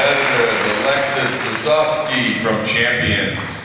competitors, Alexis Wasowski from Champions.